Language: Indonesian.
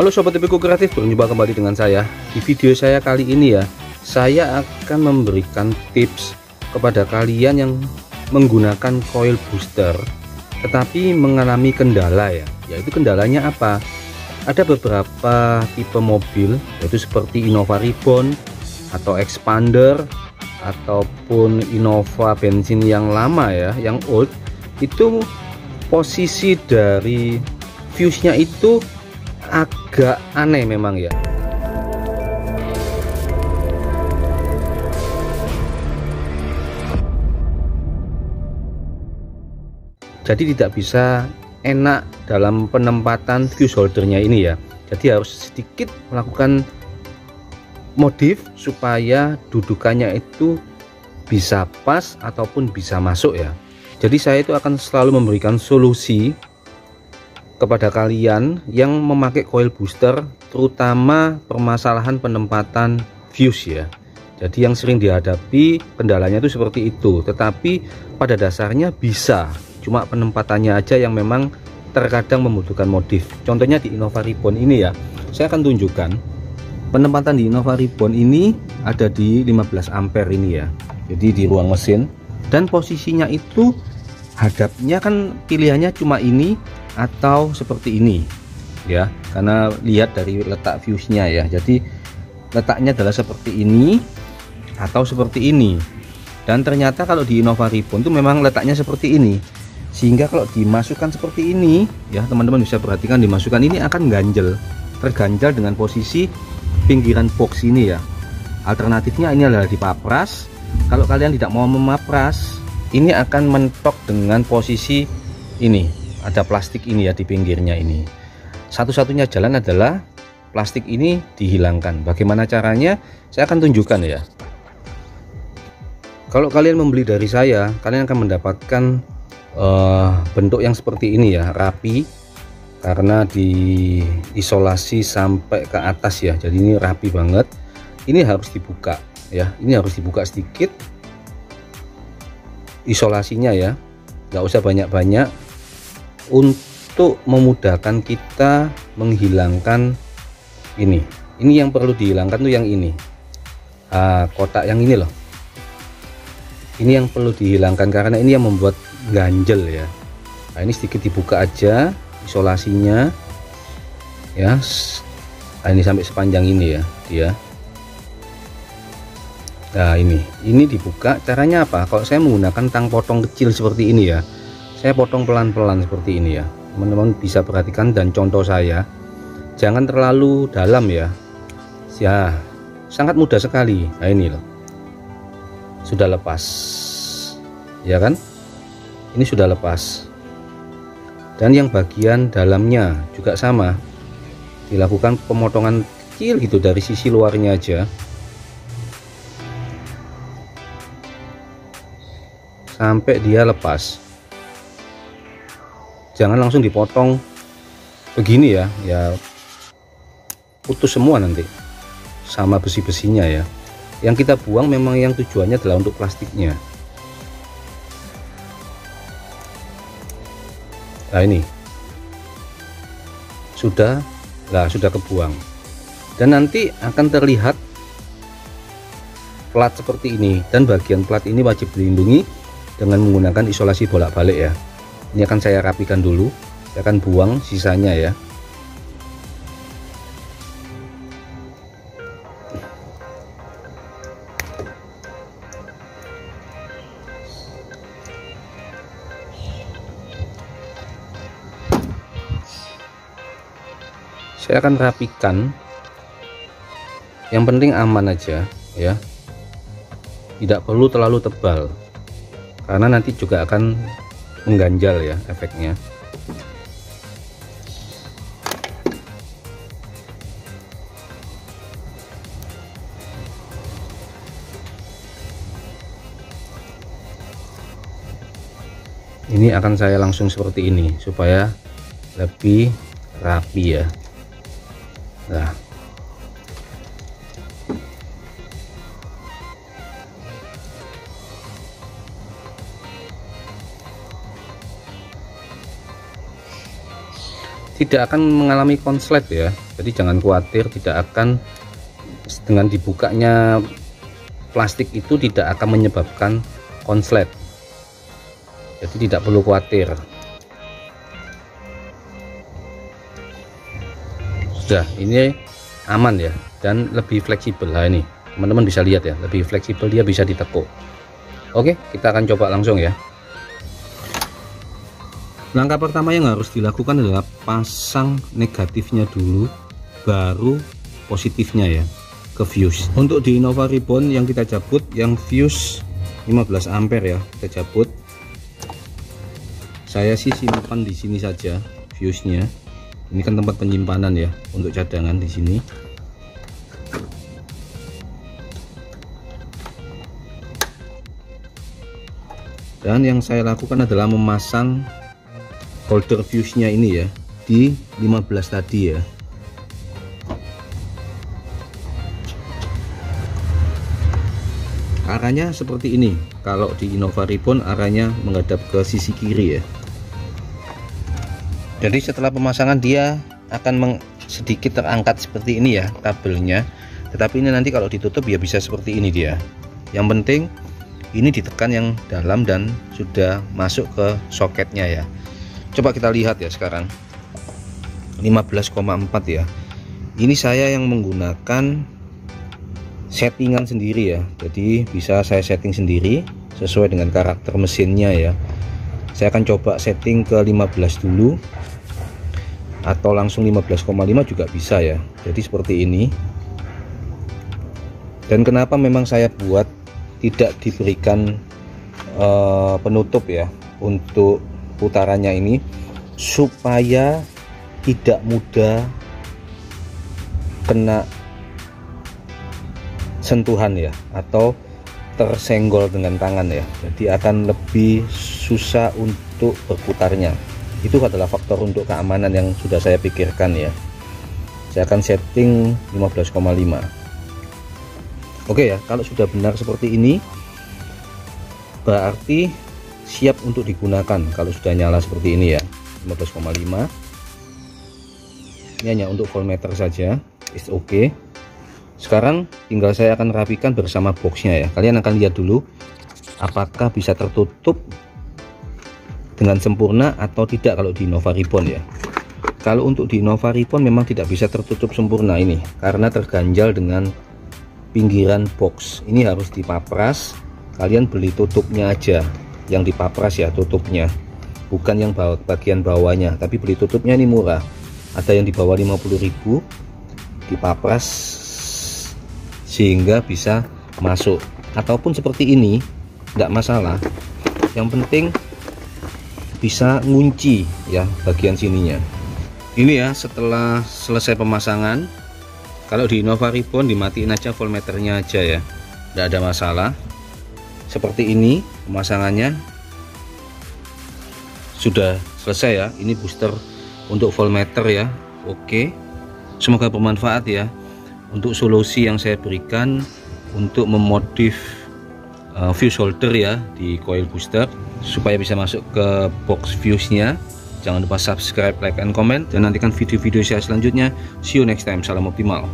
Halo Sobat TPku Kreatif, berjumpa kembali dengan saya. Di video saya kali ini ya Saya akan memberikan tips kepada kalian yang menggunakan coil booster Tetapi mengalami kendala ya. Yaitu kendalanya apa? Ada beberapa tipe mobil Yaitu seperti Innova Ribbon Atau Expander Ataupun Innova bensin yang lama ya Yang old. Itu posisi dari fuse-nya itu agak aneh memang ya. Jadi tidak bisa enak dalam penempatan fuse holdernya ini ya. Jadi harus sedikit melakukan modif supaya dudukannya itu bisa pas ataupun bisa masuk ya. Jadi saya itu akan selalu memberikan solusi kepada kalian yang memakai coil booster terutama permasalahan penempatan fuse ya. Jadi yang sering dihadapi kendalanya itu seperti itu. Tetapi pada dasarnya bisa cuma penempatannya aja yang memang terkadang membutuhkan modif. Contohnya di Innova Ribbon ini ya. Saya akan tunjukkan penempatan di Innova Ribbon ini ada di 15 ampere ini ya. Jadi di ruang mesin. Dan posisinya itu hadapnya kan pilihannya cuma ini atau seperti ini. Ya karena lihat dari letak fuse-nya ya. Jadi letaknya adalah seperti ini atau seperti ini. Dan ternyata kalau di Innova Ribbon itu memang letaknya seperti ini. Sehingga kalau dimasukkan seperti ini ya teman-teman bisa perhatikan dimasukkan ini akan ganjel. Terganjal dengan posisi pinggiran box ini ya. Alternatifnya ini adalah dipapras. Kalau kalian tidak mau memapras ini akan mentok dengan posisi ini. Ada plastik ini ya di pinggirnya ini. Satu-satunya jalan adalah plastik ini dihilangkan. Bagaimana caranya? Saya akan tunjukkan ya. Kalau kalian membeli dari saya kalian akan mendapatkan uh, bentuk yang seperti ini ya rapi. Karena diisolasi sampai ke atas ya. Jadi ini rapi banget. Ini harus dibuka ya. Ini harus dibuka sedikit isolasinya ya. Nggak usah banyak-banyak. Untuk memudahkan kita menghilangkan ini. Ini yang perlu dihilangkan tuh yang ini. Ah, kotak yang ini loh. Ini yang perlu dihilangkan karena ini yang membuat ganjel ya. Nah, ini sedikit dibuka aja isolasinya. Ya nah, ini sampai sepanjang ini ya dia nah ini. Ini dibuka. Caranya apa? Kalau saya menggunakan tang potong kecil seperti ini ya. Saya potong pelan-pelan seperti ini ya. Teman-teman bisa perhatikan dan contoh saya. Jangan terlalu dalam ya. Ya sangat mudah sekali. Nah ini loh. Sudah lepas. Ya kan? Ini sudah lepas. Dan yang bagian dalamnya juga sama. Dilakukan pemotongan kecil gitu dari sisi luarnya aja sampai dia lepas. Jangan langsung dipotong. Begini ya ya. Putus semua nanti. Sama besi-besinya ya. Yang kita buang memang yang tujuannya adalah untuk plastiknya. Nah ini. Sudah lah sudah kebuang. Dan nanti akan terlihat plat seperti ini. Dan bagian plat ini wajib dilindungi dengan menggunakan isolasi bolak-balik ya. Ini akan saya rapikan dulu. Saya akan buang sisanya ya. Saya akan rapikan. Yang penting aman aja ya. Tidak perlu terlalu tebal karena nanti juga akan mengganjal ya efeknya. Ini akan saya langsung seperti ini supaya lebih rapi ya. Nah tidak akan mengalami konslet ya. Jadi jangan khawatir tidak akan dengan dibukanya plastik itu tidak akan menyebabkan konslet. Jadi tidak perlu khawatir. Sudah ini aman ya dan lebih fleksibel. Lah ini teman-teman bisa lihat ya lebih fleksibel dia bisa ditekuk. Oke kita akan coba langsung ya langkah pertama yang harus dilakukan adalah pasang negatifnya dulu baru positifnya ya ke fuse untuk di Innova Ribbon yang kita cabut yang fuse 15 ampere ya kita cabut. Saya sih simpan di sini saja fuse nya ini kan tempat penyimpanan ya untuk cadangan di sini. Dan yang saya lakukan adalah memasang holder fuse nya ini ya. Di 15 tadi ya. Arahnya seperti ini. Kalau di Innova Ribbon arahnya menghadap ke sisi kiri ya. Jadi setelah pemasangan dia akan sedikit terangkat seperti ini ya kabelnya. Tetapi ini nanti kalau ditutup ya bisa seperti ini dia. Yang penting ini ditekan yang dalam dan sudah masuk ke soketnya ya coba kita lihat ya sekarang. 15,4 ya. Ini saya yang menggunakan settingan sendiri ya. Jadi bisa saya setting sendiri sesuai dengan karakter mesinnya ya. Saya akan coba setting ke 15 dulu. Atau langsung 15,5 juga bisa ya. Jadi seperti ini. Dan kenapa memang saya buat tidak diberikan uh, penutup ya untuk putarannya ini supaya tidak mudah kena sentuhan ya atau tersenggol dengan tangan ya. Jadi akan lebih susah untuk berputarnya. Itu adalah faktor untuk keamanan yang sudah saya pikirkan ya. Saya akan setting 15,5 oke ya kalau sudah benar seperti ini berarti siap untuk digunakan kalau sudah nyala seperti ini ya. 15,5 ini hanya untuk voltmeter saja. Is oke okay. sekarang tinggal saya akan rapikan bersama boxnya ya. Kalian akan lihat dulu apakah bisa tertutup dengan sempurna atau tidak kalau di Nova Ribbon ya. Kalau untuk di Nova Ribbon memang tidak bisa tertutup sempurna ini karena terganjal dengan pinggiran box. Ini harus dipapras. Kalian beli tutupnya aja yang dipapras ya tutupnya. Bukan yang bagian bawahnya tapi beli tutupnya ini murah. Ada yang di bawah 50.000 dipapras sehingga bisa masuk. Ataupun seperti ini enggak masalah. Yang penting bisa ngunci ya bagian sininya. Ini ya setelah selesai pemasangan kalau di Innova Ribbon dimatiin aja voltmeternya aja ya. Tidak ada masalah seperti ini pemasangannya. Sudah selesai ya ini booster untuk voltmeter ya. Oke semoga bermanfaat ya. Untuk solusi yang saya berikan untuk memodif uh, fuse holder ya di coil booster supaya bisa masuk ke box fuse nya jangan lupa subscribe like and comment dan nantikan video-video saya selanjutnya. See you next time. Salam optimal